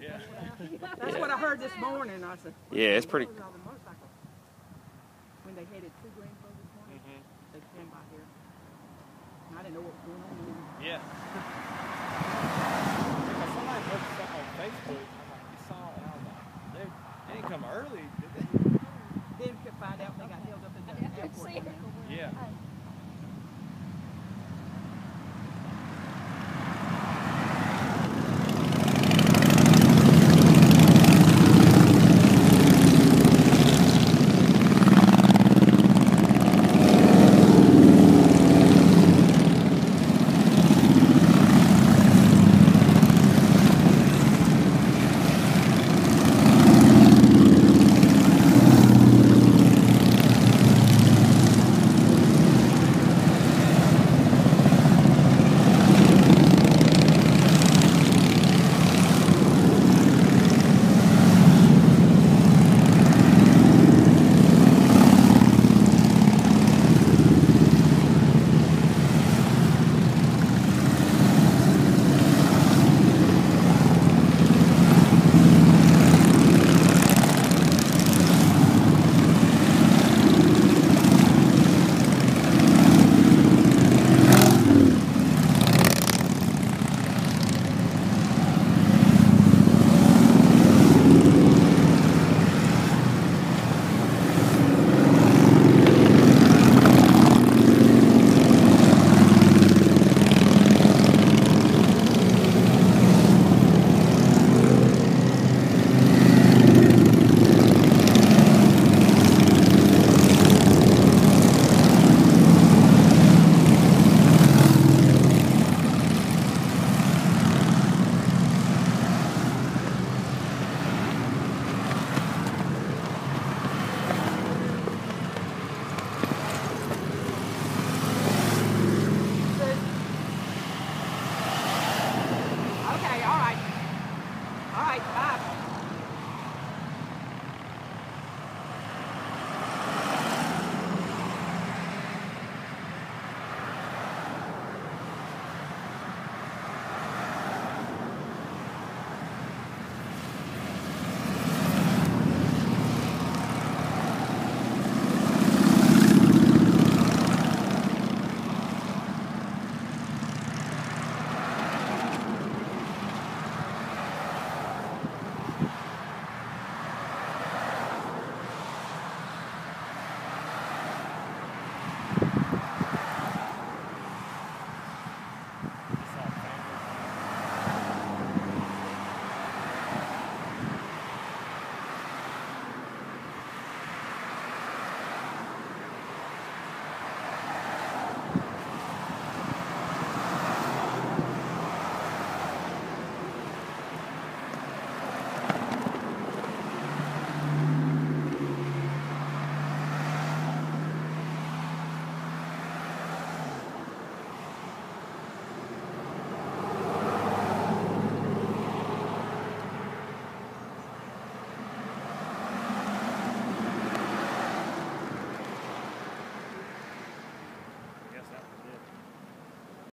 Yeah. That's yeah. what I heard this morning. I said. Yeah, it's pretty. When they headed to Greenville this morning, mm-hmm. they came by here. And I didn't know what was going on. Anymore. Yeah. somebody posted something on Facebook. I like, saw it. I was like, they, didn't come early, did they? Then find out they got held up in the airport. Yeah.